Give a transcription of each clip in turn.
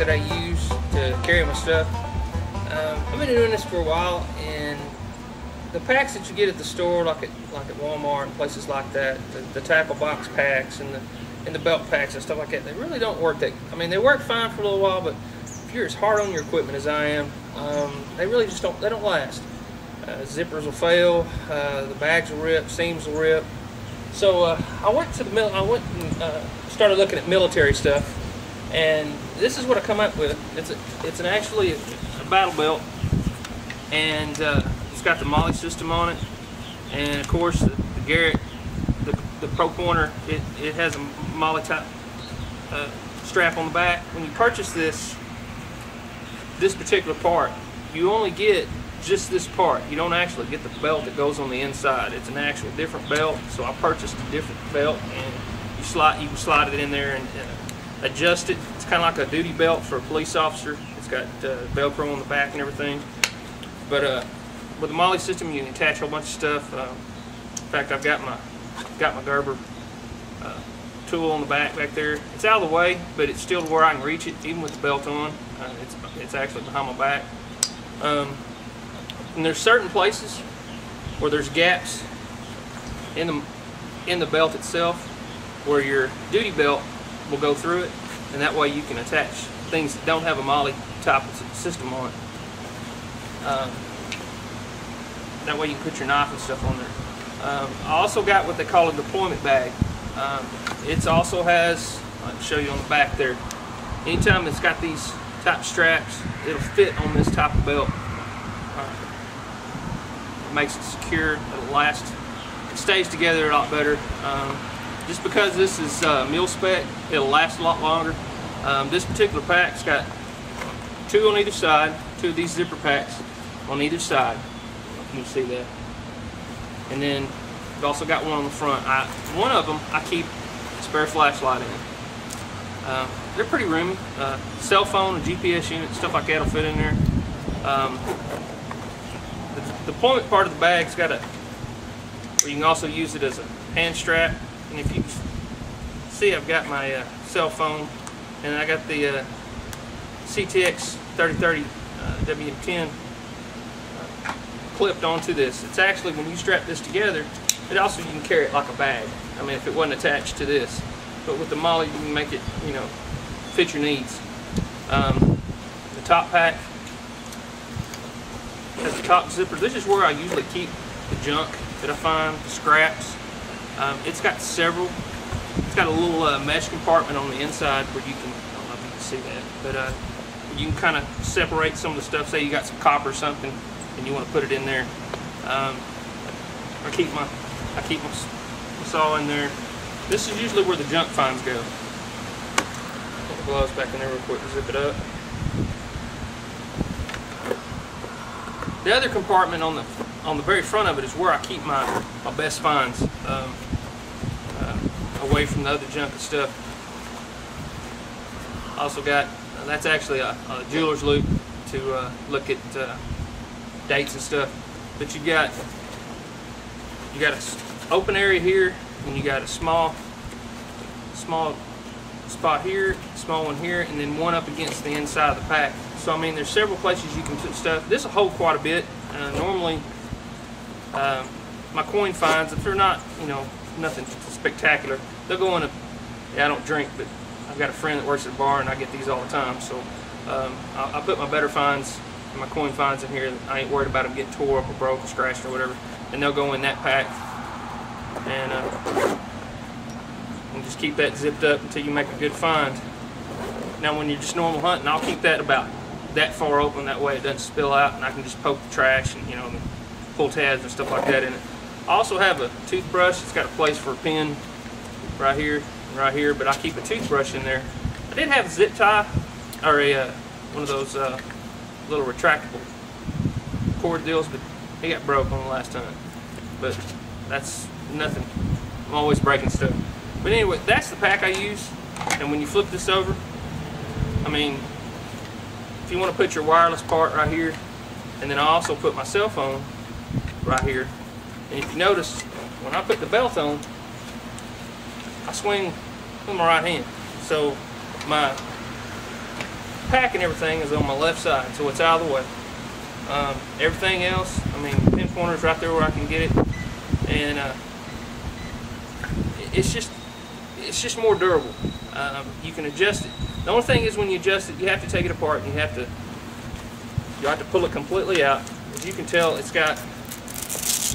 that I use to carry my stuff. Um, I've been doing this for a while, and the packs that you get at the store, like at like at Walmart and places like that, the, the tackle box packs and the and the belt packs and stuff like that, they really don't work. That I mean, they work fine for a little while, but if you're as hard on your equipment as I am, um, they really just don't. They don't last. Uh, zippers will fail. Uh, the bags will rip. Seams will rip. So uh, I went to the mill. I went and uh, started looking at military stuff, and this is what I come up with. It's a, it's an actually a battle belt, and uh, it's got the MOLLE system on it, and of course the, the Garrett, the, the Pro Pointer, it, it has a MOLLE type uh, strap on the back. When you purchase this, this particular part, you only get just this part. You don't actually get the belt that goes on the inside. It's an actual different belt. So I purchased a different belt, and you slide you slide it in there and uh, adjust it. It's kind of like a duty belt for a police officer. It's got uh, Velcro on the back and everything. But uh, with the MOLLE system, you can attach a whole bunch of stuff. Uh, in fact, I've got my got my Gerber uh, tool on the back back there. It's out of the way, but it's still where I can reach it, even with the belt on. Uh, it's it's actually behind my back. Um, and there's certain places where there's gaps in the in the belt itself where your duty belt will go through it and that way you can attach things that don't have a MOLLE type of system on it. Um, that way you can put your knife and stuff on there. Um, I also got what they call a deployment bag. Um, it also has, I'll show you on the back there, anytime it's got these type straps, it'll fit on this type of belt. Uh, it makes it secure, it'll last, it stays together a lot better. Um, just because this is uh, mil spec, it'll last a lot longer. Um, this particular pack's got two on either side, two of these zipper packs on either side. You can see that. And then I've also got one on the front. I, one of them I keep spare flashlight in. Um, they're pretty roomy. Uh, cell phone, a GPS unit, stuff like that will fit in there. Um, the deployment part of the bag's got a, you can also use it as a hand strap. And if you see, I've got my uh, cell phone, and I got the uh, CTX 3030 uh, WM10 uh, clipped onto this. It's actually, when you strap this together, it also, you can carry it like a bag. I mean, if it wasn't attached to this. But with the MOLLE, you can make it, you know, fit your needs. Um, the top pack has the top zipper. This is where I usually keep the junk that I find, the scraps. Um, it's got several. It's got a little uh, mesh compartment on the inside where you can, I don't know if you can see that, but uh, you can kind of separate some of the stuff. Say you got some copper or something and you want to put it in there. Um, I keep my I keep my, saw in there. This is usually where the junk finds go. Put the gloves back in there real quick zip it up. The other compartment on the on the very front of it is where I keep my, my best finds um, away from the other junk and stuff. Also got, uh, that's actually a, a jeweler's loupe to uh, look at uh, dates and stuff. But you got, you got an open area here and you got a small, small spot here, small one here, and then one up against the inside of the pack. So I mean, there's several places you can put stuff. This will hold quite a bit. Uh, normally, um, my coin finds, if they're not, you know, nothing spectacular, they'll go in a, yeah, I don't drink, but I've got a friend that works at a bar and I get these all the time. So um, I, I, put my better finds my coin finds in here. I ain't worried about them getting tore up or broke or scratched or whatever. And they'll go in that pack and, uh, and just keep that zipped up until you make a good find. Now when you're just normal hunting, I'll keep that about that far open, that way it doesn't spill out and I can just poke the trash and, you know, pull tabs and stuff like that in it. I also have a toothbrush. It's got a place for a pin right here right here, but I keep a toothbrush in there. I did have a zip tie, or a uh, one of those uh, little retractable cord deals, but it got broke on the last time. But that's nothing. I'm always breaking stuff. But anyway, that's the pack I use. And when you flip this over, I mean, if you want to put your wireless part right here, and then I also put my cell phone right here. And if you notice, when I put the belt on, I swing with my right hand. So my pack and everything is on my left side, so it's out of the way. Um, everything else, I mean, pin pointer's right there where I can get it, and uh, it's just it's just more durable. Um, you can adjust it. The only thing is when you adjust it, you have to take it apart and you have to you have to pull it completely out. As you can tell, it's got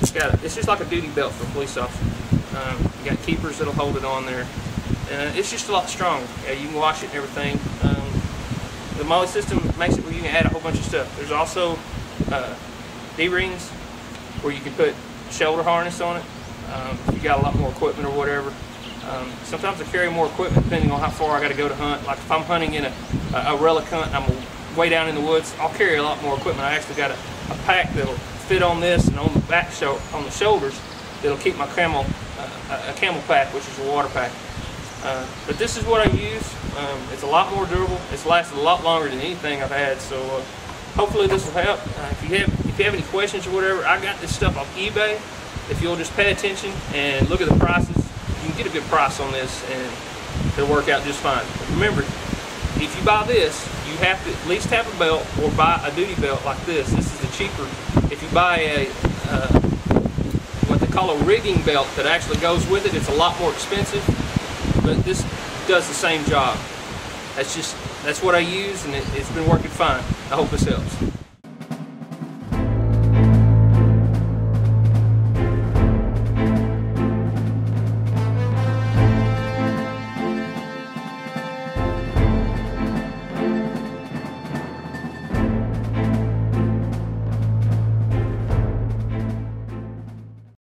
it's got it's just like a duty belt for a police officer. Um, you got keepers that'll hold it on there, and it's just a lot stronger. Yeah, you can wash it and everything. Um, the MOLLE system makes it where you can add a whole bunch of stuff. There's also uh, D-rings where you can put shoulder harness on it. Um, you got a lot more equipment or whatever. Um, sometimes I carry more equipment depending on how far I got to go to hunt. Like if I'm hunting in a, a relic hunt and I'm way down in the woods, I'll carry a lot more equipment. I actually got a, a pack that'll fit on this and on the back on the shoulders that'll keep my camel, uh, a camel pack, which is a water pack. Uh, but this is what I use. Um, it's a lot more durable. It's lasted a lot longer than anything I've had. So uh, hopefully this will help. Uh, if you have if you have any questions or whatever, I got this stuff off eBay. If you'll just pay attention and look at the prices, you can get a good price on this and it'll work out just fine. But remember, if you buy this, you have to at least have a belt or buy a duty belt like this. This cheaper. If you buy a uh, what they call a rigging belt that actually goes with it, it's a lot more expensive, but this does the same job. That's just that's what I use, and it, it's been working fine. I hope this helps.